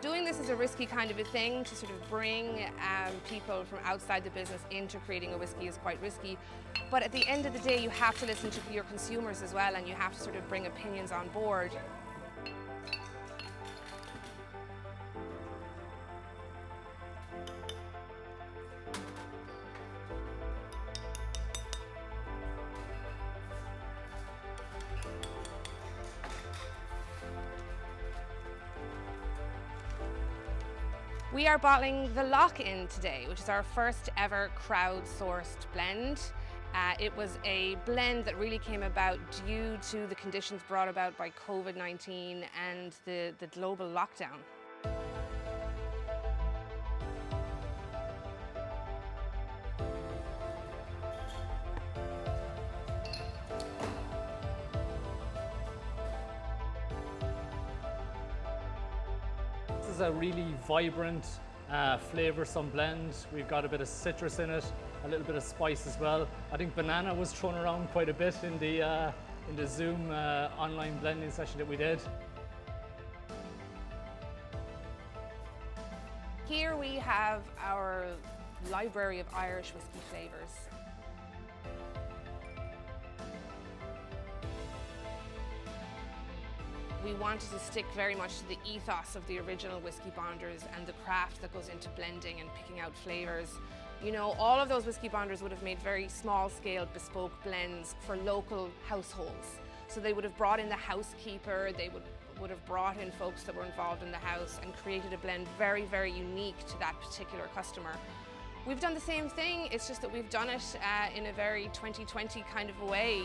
Doing this is a risky kind of a thing to sort of bring um, people from outside the business into creating a whiskey is quite risky. But at the end of the day, you have to listen to your consumers as well and you have to sort of bring opinions on board. We are bottling the Lock-In today, which is our first ever crowd-sourced blend. Uh, it was a blend that really came about due to the conditions brought about by COVID-19 and the, the global lockdown. This is a really vibrant, uh, flavoursome blend. We've got a bit of citrus in it, a little bit of spice as well. I think banana was thrown around quite a bit in the, uh, in the Zoom uh, online blending session that we did. Here we have our library of Irish whiskey flavours. We wanted to stick very much to the ethos of the original Whiskey Bonders and the craft that goes into blending and picking out flavours. You know, all of those Whiskey Bonders would have made very small scale bespoke blends for local households. So they would have brought in the housekeeper, they would, would have brought in folks that were involved in the house and created a blend very, very unique to that particular customer. We've done the same thing, it's just that we've done it uh, in a very 2020 kind of way.